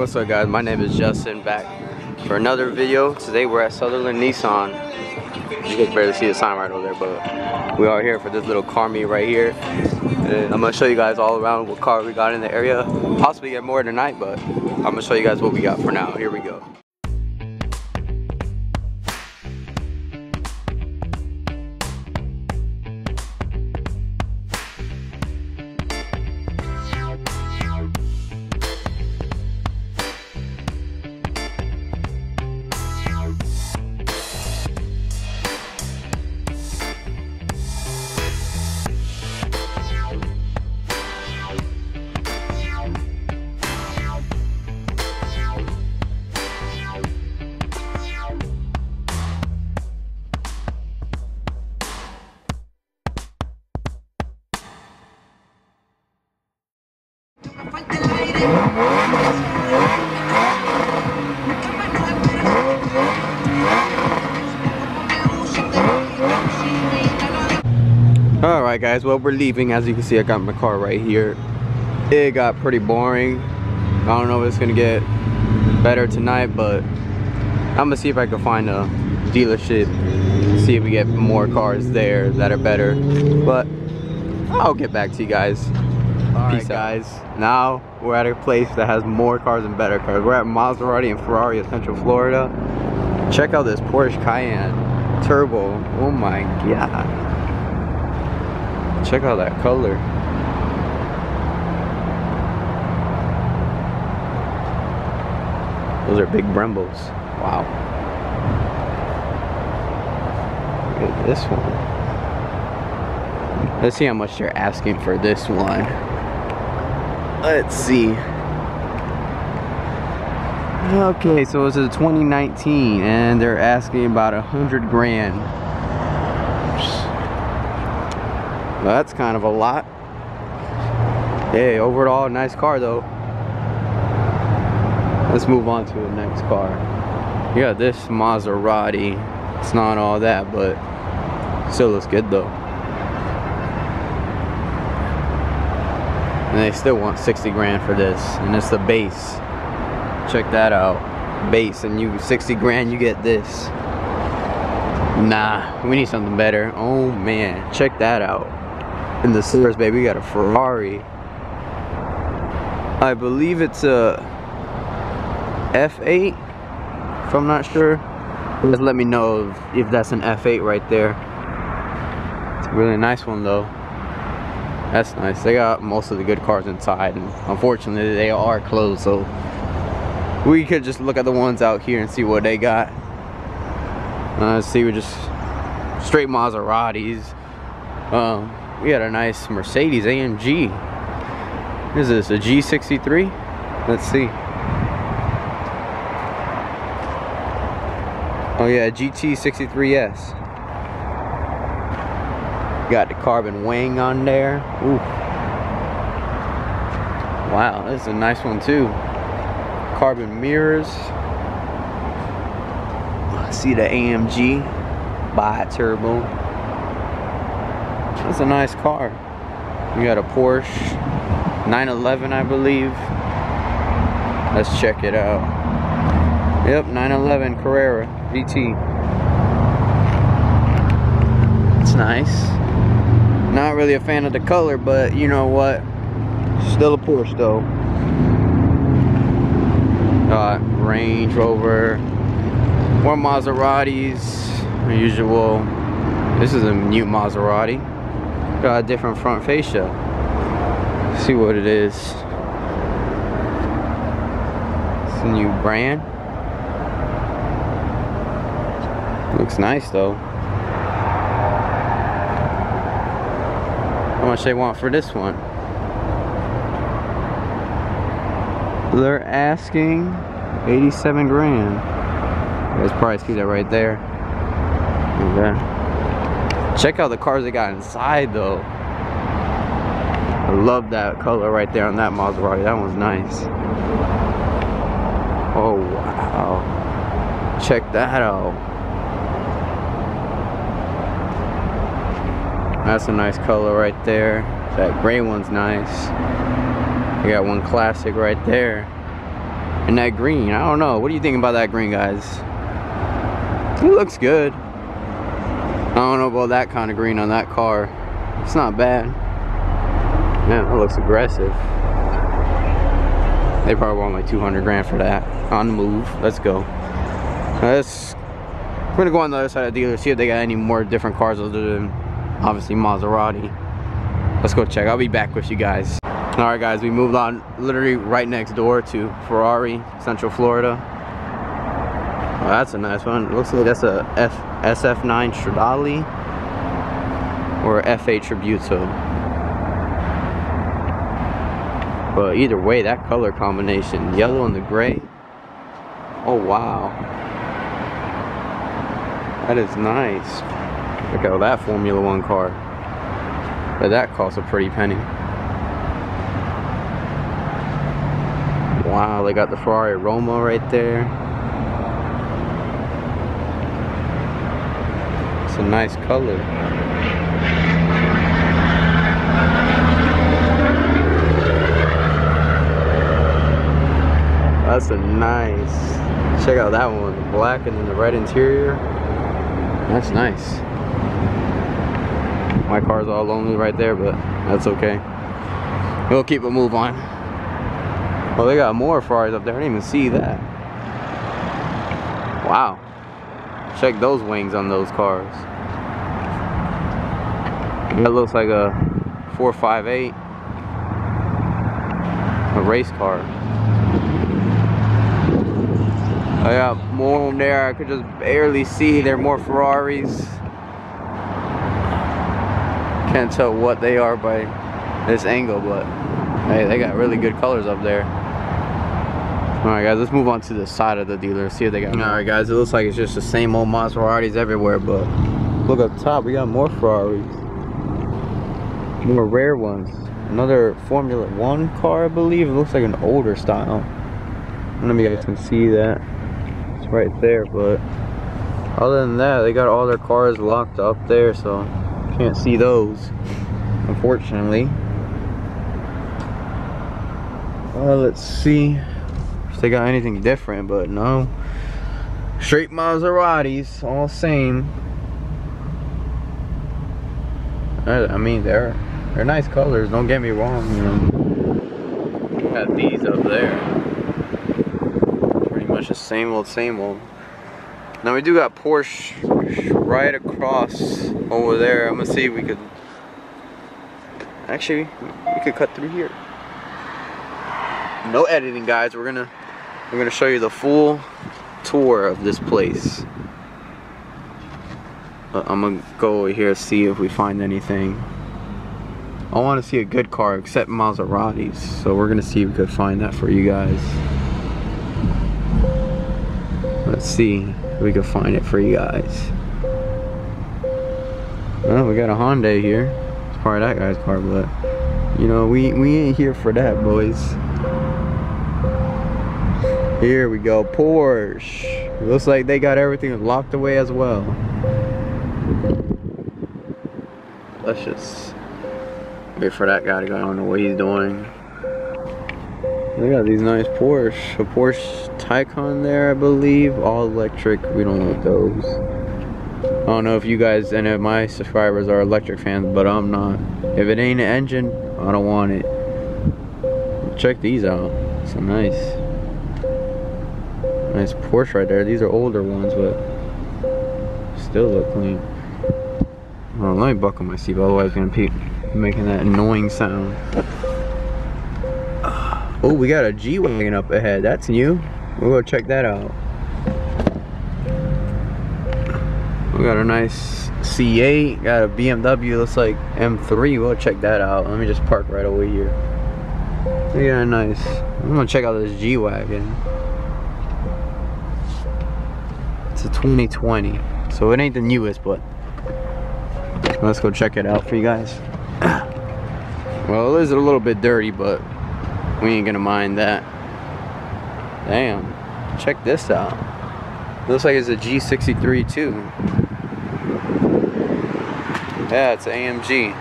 What's up guys, my name is Justin back for another video. Today we're at Sutherlin Nissan. You guys barely see the sign right over there, but we are here for this little car meet right here. And I'm gonna show you guys all around what car we got in the area. Possibly get more tonight, but I'm gonna show you guys what we got for now. Here we go. Alright guys, well we're leaving. As you can see, I got my car right here. It got pretty boring. I don't know if it's gonna get better tonight, but I'm gonna see if I can find a dealership. See if we get more cars there that are better. But I'll get back to you guys. Peace guys. Now we're at a place that has more cars and better cars. We're at Maserati and Ferrari in Central Florida. Check out this Porsche Cayenne Turbo. Oh my god. Check out that color. Those are big Brembos. Wow. Look at this one. Let's see how much they're asking for this one. Let's see. Okay, so it's a 2019 and they're asking about a hundred grand. Well, that's kind of a lot. Hey, overall, nice car though. Let's move on to the next car. Yeah, this Maserati. It's not all that, but still looks good though. And they still want 60 grand for this. And it's the base. Check that out. Base and you 60 grand, you get this. Nah, we need something better. Oh man, check that out. In the Silvers, baby, we got a Ferrari. I believe it's a F8, if I'm not sure. Just let me know if, if that's an F8 right there. It's a really nice one though. That's nice. They got most of the good cars inside, and unfortunately, they are closed. So we could just look at the ones out here and see what they got. Uh, see, we just straight Maseratis. Um, we got a nice Mercedes AMG. Is this a G63? Let's see. Oh yeah, GT63S. Got the carbon wing on there. Ooh. Wow, this is a nice one too. Carbon mirrors. See the AMG bi-turbo. That's a nice car. We got a Porsche 911, I believe. Let's check it out. Yep, 911 Carrera GT. It's nice. Not really a fan of the color, but you know what? Still a Porsche though. Range Rover. More Maseratis. Usual. This is a new Maserati. Got a different front fascia. Let's see what it is. It's a new brand. Looks nice though. Much they want for this one? They're asking 87 grand. You guys probably see that right there. Okay. Check out the cars they got inside though. I love that color right there on that Maserati. That one's nice. Oh wow. Check that out. That's a nice color right there. That gray one's nice. You got one classic right there. And that green, I don't know. What do you think about that green, guys? It looks good. I don't know about that kind of green on that car. It's not bad. Man, that looks aggressive. They probably want like 200 grand for that. On the move. Let's go. Let's. We're gonna go on the other side of the dealer, see if they got any more different cars other than obviously Maserati. Let's go check. I'll be back with you guys. All right, guys, we moved on literally right next door to Ferrari, Central Florida. Oh, that's a nice one. It looks like that's a F SF9 Stradale or F8 Tributo. But either way, that color combination, yellow and the gray. Oh, wow. That is nice. Look at that Formula One car. But that costs a pretty penny. Wow, they got the Ferrari Roma right there. It's a nice color. That's a nice. Check out that one, the black and then the red interior. That's nice. My car's all lonely right there, but that's okay. We'll keep a move on. Oh, they got more Ferraris up there. I didn't even see that. Wow. Check those wings on those cars. That looks like a 458. A race car. I got more on there. I could just barely see. There are more Ferraris. Can't tell what they are by this angle, but hey, they got really good colors up there. Alright guys, let's move on to the side of the dealer, see if they got Alright guys, it looks like it's just the same old Maseratis everywhere, but look up top, we got more Ferraris. More rare ones. Another Formula One car, I believe. It looks like an older style. I don't know if you guys can see that. It's right there, but other than that, they got all their cars locked up there, so can't see those, unfortunately. Well, let's see if they got anything different, but no. Straight Maseratis, all same. I mean, they're they're nice colors. Don't get me wrong. You know, got these up there. Pretty much the same old, same old. Now we do got Porsche right across over there. I'm gonna see if we could. Actually, we could cut through here. No editing, guys. We're gonna we're gonna show you the full tour of this place. Uh, but I'm gonna go over here see if we find anything. I want to see a good car except Maseratis, so we're gonna see if we could find that for you guys. Let's see if we can find it for you guys. Well, we got a Hyundai here. It's probably that guy's car, but you know, we, we ain't here for that, boys. Here we go, Porsche. Looks like they got everything locked away as well. Let's just wait for that guy to go. I don't know what he's doing. They got these nice Porsche. A Porsche Taycan there, I believe. All electric. We don't want those. I don't know if you guys, any of my subscribers are electric fans, but I'm not. If it ain't an engine, I don't want it. Check these out. So nice. Nice Porsche right there. These are older ones, but still look clean. Oh, let me buckle my seatbelt, otherwise it's gonna be making that annoying sound. Oh, we got a G-Wagon up ahead. That's new. We'll go check that out. We got a nice C8, got a BMW, looks like M3. We'll check that out. Let me just park right over here. Yeah, nice. I'm gonna check out this G-Wagon. It's a 2020, so it ain't the newest, but let's go check it out for you guys. well, it is a little bit dirty, but we ain't gonna mind that. Damn, check this out. Looks like it's a G63 too. Yeah, it's AMG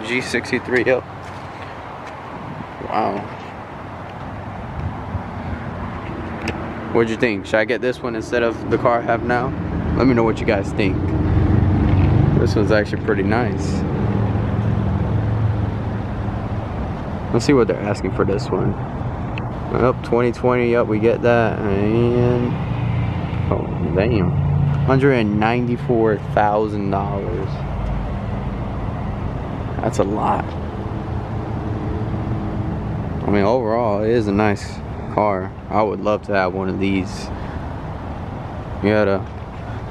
G63. Yep. Wow. What'd you think? Should I get this one instead of the car I have now? Let me know what you guys think. This one's actually pretty nice. Let's see what they're asking for this one. Up 2020, up we get that. And oh damn. $194,000. That's a lot. I mean overall it is a nice car. I would love to have one of these. You got a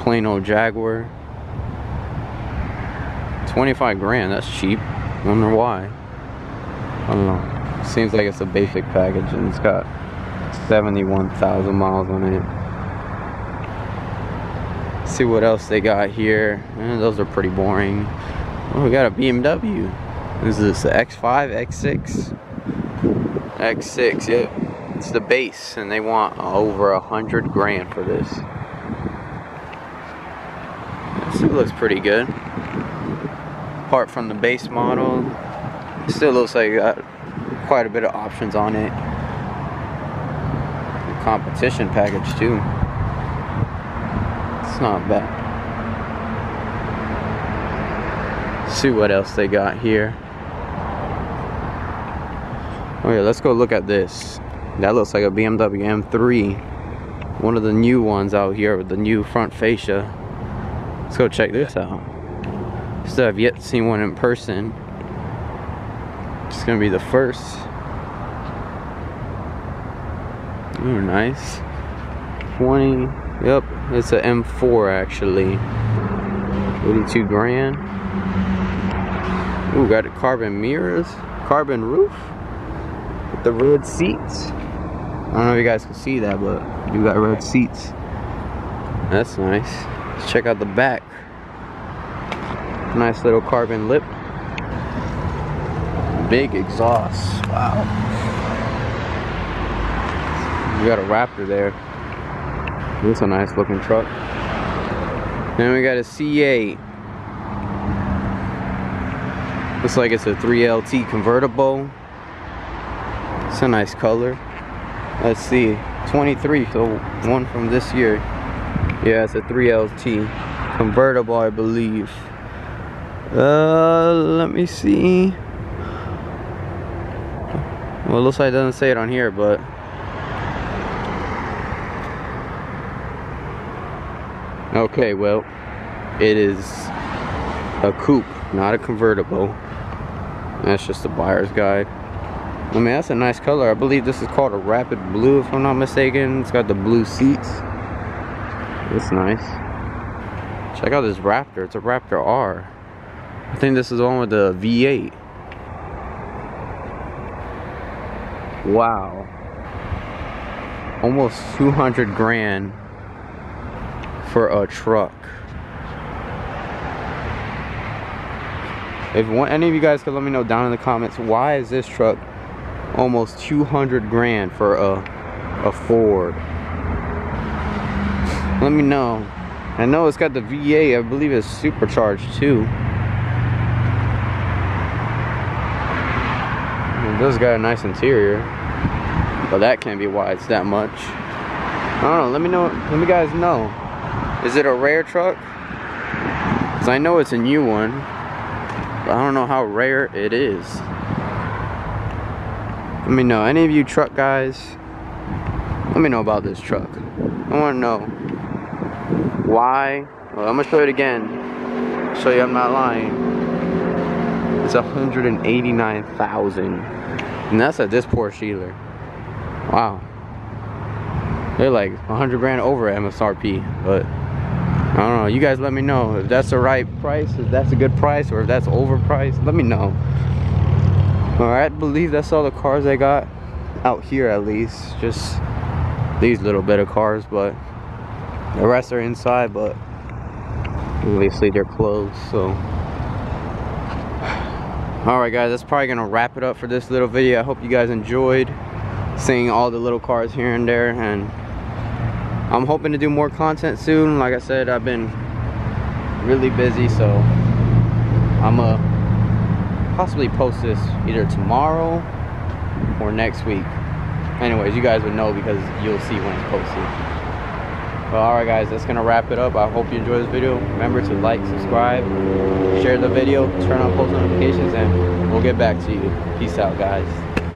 plain old Jaguar. 25 grand, that's cheap. Wonder why. I don't know. Seems like it's a basic package and it's got 71,000 miles on it. See what else they got here. Eh, those are pretty boring. Oh, we got a BMW. Is this the X5, X6? X6, yeah. It's the base and they want over a hundred grand for this. This looks pretty good. Apart from the base model, it still looks like it got quite a bit of options on it. The competition package too. It's not bad. See what else they got here. Oh yeah, let's go look at this. That looks like a BMW M3. One of the new ones out here with the new front fascia. Let's go check this out. Still have yet to see one in person. It's gonna be the first. Ooh, nice. 20, yep, it's a M4 actually. 82 grand. Ooh, got carbon mirrors, carbon roof with the red seats. I don't know if you guys can see that, but you got red seats. That's nice. Let's check out the back. Nice little carbon lip. Big exhaust. Wow. You got a Raptor there. That's a nice looking truck. Then we got a C8. Looks like it's a 3LT convertible. It's a nice color. Let's see 23 so one from this year. Yeah it's a 3LT convertible I believe. Uh let me see. Well looks like it doesn't say it on here but okay well it is a coupe not a convertible that's just the buyer's guide I mean, that's a nice color. I believe this is called a Rapid Blue, if I'm not mistaken. It's got the blue seats. It's nice. Check out this Raptor. It's a Raptor R. I think this is the one with the V8. Wow. Almost 200 grand for a truck. If one, any of you guys could let me know down in the comments, why is this truck almost 200 grand for a, a Ford. Let me know. I know it's got the V8, I believe it's supercharged too. It does got a nice interior. But that can't be why it's that much. I don't know, let me know, let me guys know. Is it a rare truck? Cause I know it's a new one. I don't know how rare it is. Let me know. Any of you truck guys, let me know about this truck. I want to know why. Well, I'm going to show it again. Show you I'm not lying. It's 189,000. And that's at this Porsche dealer. Wow. They're like 100 grand over at MSRP. But I don't know. You guys let me know if that's the right price, if that's a good price, or if that's overpriced. Let me know. Alright, I believe that's all the cars I got out here at least. Just these little bit of cars, but the rest are inside, but obviously they're closed, so. Alright guys, that's probably gonna wrap it up for this little video. I hope you guys enjoyed seeing all the little cars here and there and I'm hoping to do more content soon. Like I said, I've been really busy, so I'm a possibly post this either tomorrow or next week. anyways, you guys would know because you'll see when it's posted. But alright guys, that's gonna wrap it up. I hope you enjoyed this video. Remember to like, subscribe, share the video, turn on post notifications, and we'll get back to you. Peace out guys.